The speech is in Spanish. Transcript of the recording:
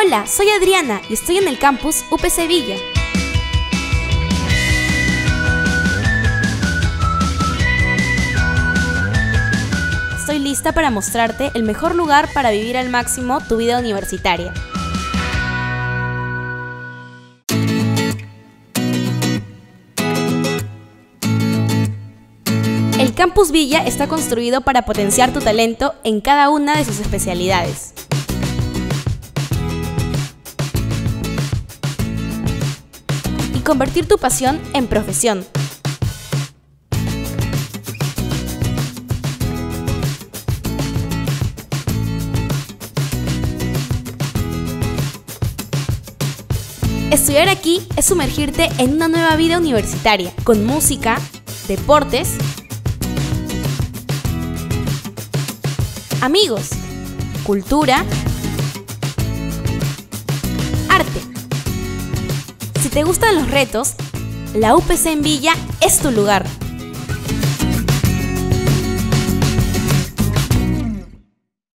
Hola, soy Adriana y estoy en el campus UPC Villa. Estoy lista para mostrarte el mejor lugar para vivir al máximo tu vida universitaria. El Campus Villa está construido para potenciar tu talento en cada una de sus especialidades. Convertir tu pasión en profesión. Estudiar aquí es sumergirte en una nueva vida universitaria, con música, deportes, amigos, cultura, Si te gustan los retos, la UPC en Villa es tu lugar.